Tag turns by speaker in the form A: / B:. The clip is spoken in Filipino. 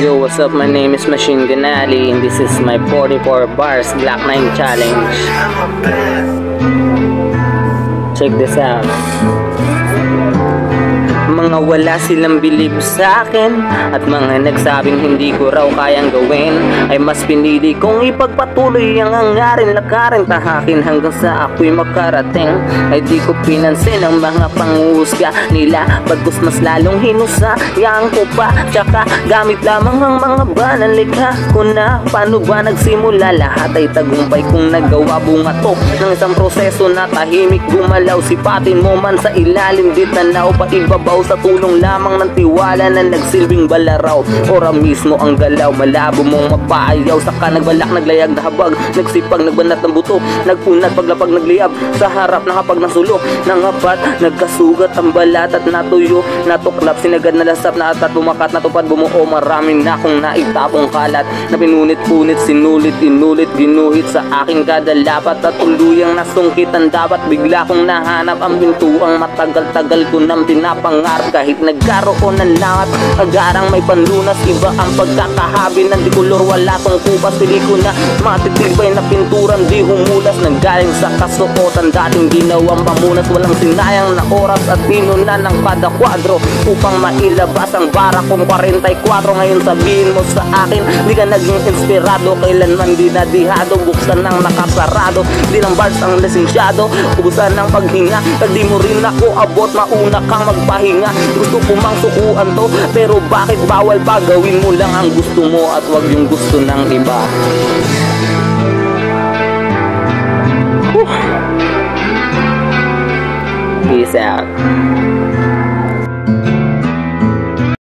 A: Yo, what's up? My name is Machine Gun Ali and this is my 44 bars Black 9 challenge. Check this out. Mga silang bilib sa akin. At mga nagsabing hindi ko raw kayang gawin Ay mas pinili kong ipagpatuloy ang hangarin Lakarin. Tahakin hanggang sa ako'y makarating. Ay di ko pinansin ang mga panguhusga nila. Bagkus mas lalong hinusayang ko pa. Tsaka gamit lamang ang mga banal Likha ko na paano ba nagsimula? Lahat ay tagumpay kung nagawa. Bunga to Ng isang proseso na tahimik. Gumalaw Sipatin mo man sa ilalim. Di tanaw pa ibabaw sa tulong lamang ng tiwala na nagsilbing balaraw. Ora mismo ang galaw Malabo mong mapaayaw. Saka nagbalak, naglayag, nahabag Nagsipag, nagbanat ng buto. Nagpunat, paglapag, nagliyab. Sa harap, nakapag nasulo. Nangapat, nagkasugat ang balat at natuyo. Natuklap, sinagad na lasap na atat Bumakat, natupad, bumuo. Marami na akong naitapong kalat. Na pinunit-punit, sinulit, inulit Ginuhit sa aking kadalapat At tuluyang nasungkit ang dapat. Bigla kong nahanap ang pintuang. Matagal-tagal ko nang pinapangarap Kahit nagkaroon ng lahat. Agarang may panlunas Iba ang pagkakahabi. Ng di kolor Wala tong ko na matitibay na pinturan Di humulas. Nanggaling sa kasuotan Dating ginawang pamunas. Walang sinayang na oras At pinunan ng kada kwadro Upang mailabas ang bara kong 44 Ngayon sabihin mo sa akin Di ka naging inspirado. Kailanman di nadihado Buksan ng nakasarado. Di lang bars ang lisensyado Ubusan ng paghinga. Pag di mo rin ako abot Mauna kang magpahinga Gusto ko mang sukuan to. Pero bakit bawal pa? Gawin mo lang ang gusto mo At wag yung gusto ng iba. Peace out